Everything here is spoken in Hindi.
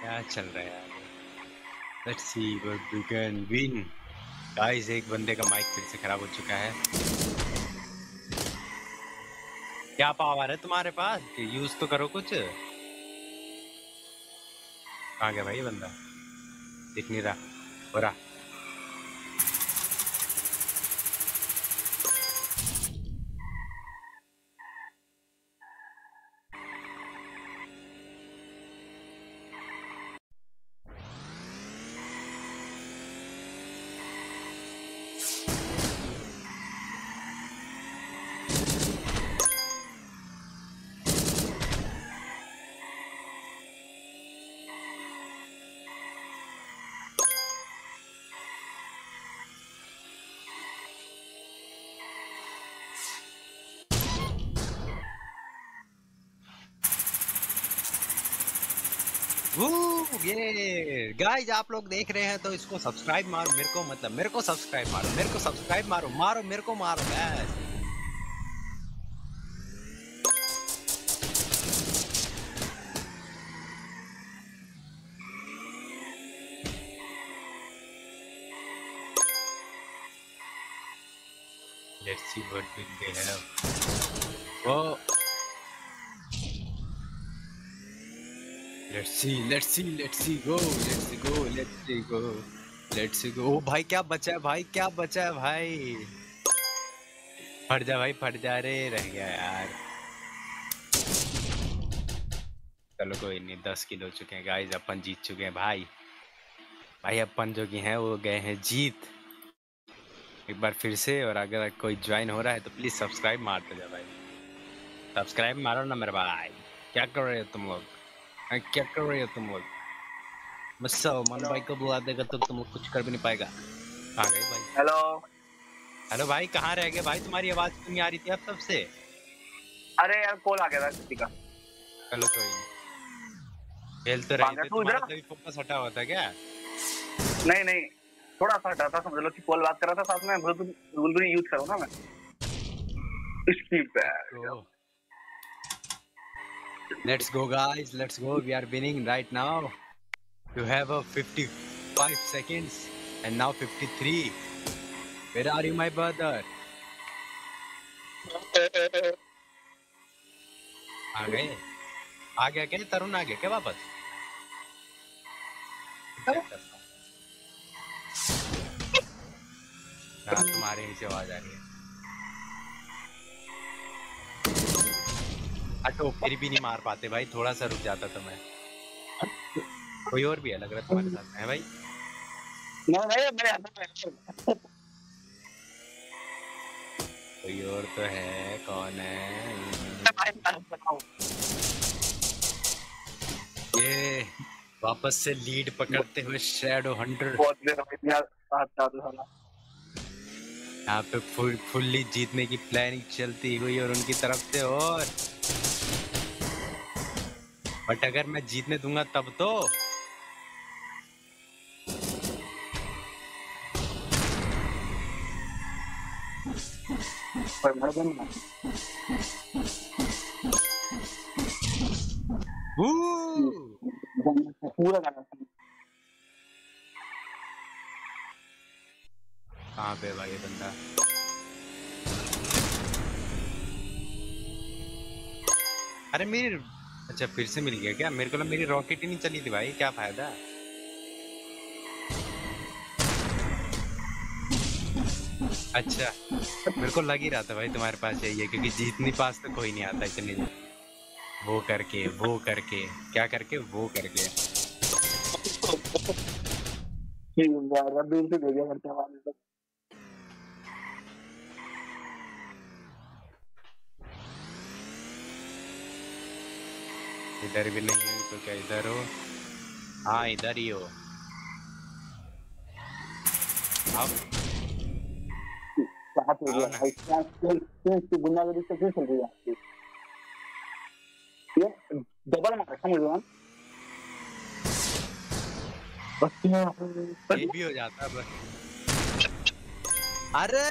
क्या चल रहा है? See what win. गाइस एक बंदे का माइक फिर से खराब हो चुका है। क्या पावर है तुम्हारे पास? यूज़ तो करो कुछ। कहाँ गया भाई बंदा? दिख नहीं रहा। हो रहा गाइस आप लोग देख रहे हैं तो इसको सब्सक्राइब मारो, मेरे को मतलब मेरे को सब्सक्राइब मारो, मेरे को सब्सक्राइब मारो मारो, मेरे को मारो गैस Let's see what will have. Oh. See, let's see, let's see, go, let's see, go, let's see, go, let's see, go. ओ भाई क्या बचा है भाई क्या बचा है भाई? फट जा भाई फट जा रे रह गया यार। चलो कोई नहीं दस किलो चुके हैं गाइस अपन जीत चुके हैं भाई। भाई अपन जो कि हैं वो गए हैं जीत। एक बार फिर से और अगर कोई ज्वाइन हो रहा है तो प्लीज़ सब्सक्राइब मारते जा भाई। सब्सक्राइब मारो ना मेरे भाई। क्या कर रहे हो तुम लोग? क्या कर रहे हो तुम लोग? मन भाई को बुला देगा तो तुम लोग कुछ कर भी नहीं पाएगा। आ गए भाई। हेलो हेलो भाई कहाँ रह गए? भाई तुम्हारी आवाज़ नहीं आ रही थी अब तब से? अरे यार कॉल आ गया था किसी का। चलो कोई नहीं। खेल तो रहे थे तुम्हारा तभी फोकस हटा हुआ था क्या? नहीं नहीं थोड़ा सा हटा था समझ लो कि कॉल बात कर रहा था साथ में ब्लूटूथ ब्लूटूथ यूज़ करो ना मैं। स्पीड पे Let's go guys, let's go. We are winning right now. You have a 55 seconds and now 53. Where are you my brother? आ गए आ गया क्या तरुण आ गया क्या वापस हाँ तुम्हारे नीचे आवाज आ रही है हटो फिर भी नहीं मार पाते भाई थोड़ा सा रुक जाता तो मैं। कोई और भी है लग रहा तुम्हारे साथ है भाई? नहीं नहीं मेरे कोई और तो है कौन है? ये वापस से लीड पकड़ते हुए शैडो हंटर यहाँ पे फुल फुल्ली जीतने की प्लानिंग चलती हुई और उनकी तरफ़ से और बट अगर मैं जीतने दूँगा तब तो। पूरा कहाँ पे भाई बंदा? अरे मेरी अच्छा फिर से मिल गया क्या? मेरे को मेरी रॉकेट ही नहीं चली थी भाई, क्या फ़ायदा? अच्छा मेरे को लग ही रहा था भाई तुम्हारे पास यही है, क्योंकि जीतने पास तो कोई नहीं आता इतनी। वो करके वो करके, क्या करके? वो करके। इधर भी नहीं है तो क्या इधर हो? हाँ इधर ही हो। अब? गुंडागर्दी से क्यों चल रही है ये डबल मार समझ लो बस ये भी हो जाता है बस। अरे!